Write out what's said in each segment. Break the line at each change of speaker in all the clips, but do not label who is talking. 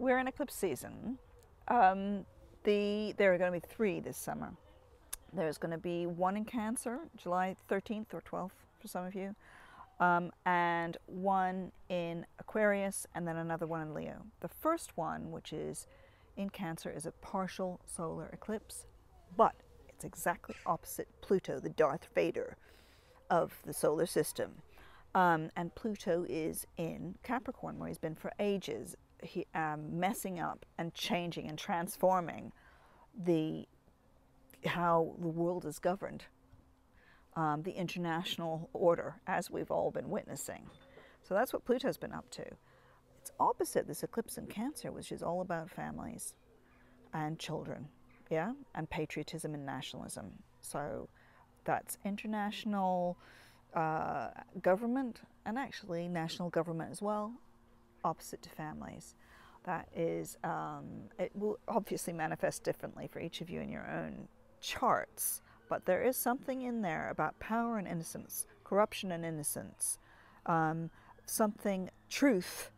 we're in eclipse season. Um, the there are going to be three this summer. There's going to be one in Cancer, July 13th or 12th for some of you, um, and one in Aquarius, and then another one in Leo. The first one, which is in Cancer, is a partial solar eclipse, but it's exactly opposite Pluto, the Darth Vader of the solar system. Um, and Pluto is in Capricorn, where he's been for ages, he, um, messing up and changing and transforming the how the world is governed, um, the international order, as we've all been witnessing. So that's what Pluto's been up to. It's opposite this eclipse in Cancer, which is all about families and children, yeah, and patriotism and nationalism. So that's international uh, government and actually national government as well, opposite to families. That is, um, it will obviously manifest differently for each of you in your own charts, but there is something in there about power and innocence, corruption and innocence, um, something, truth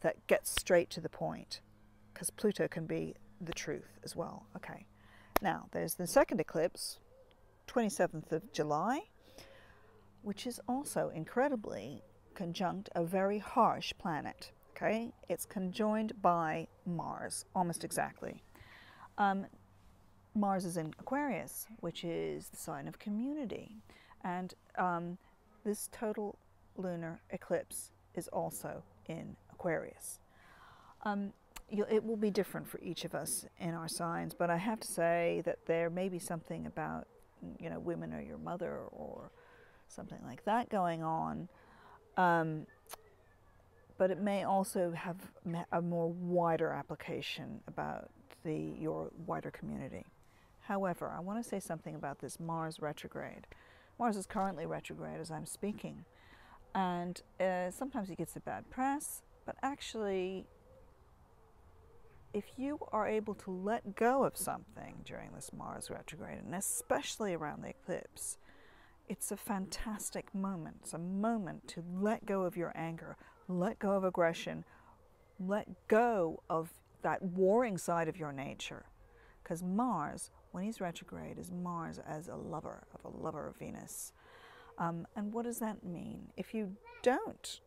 that gets straight to the point, because Pluto can be the truth as well. Okay, now there's the second eclipse, 27th of July, which is also incredibly conjunct a very harsh planet. Okay, it's conjoined by Mars almost exactly. Um, Mars is in Aquarius, which is the sign of community, and um, this total lunar eclipse is also in Aquarius. Um, it will be different for each of us in our signs, but I have to say that there may be something about, you know, women or your mother or something like that going on. Um, but it may also have a more wider application about the your wider community. However, I want to say something about this Mars retrograde. Mars is currently retrograde as I'm speaking, and uh, sometimes he gets a bad press, but actually, if you are able to let go of something during this Mars retrograde, and especially around the eclipse, it's a fantastic moment. It's a moment to let go of your anger, let go of aggression, let go of that warring side of your nature. Because Mars, when he's retrograde, is Mars as a lover, of a lover of Venus. Um, and what does that mean? If you don't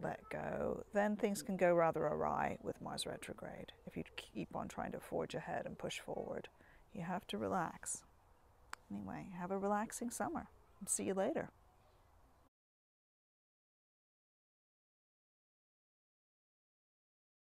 let go, then things can go rather awry with Mars retrograde. If you keep on trying to forge ahead and push forward, you have to relax. Anyway, have a relaxing summer. See you later.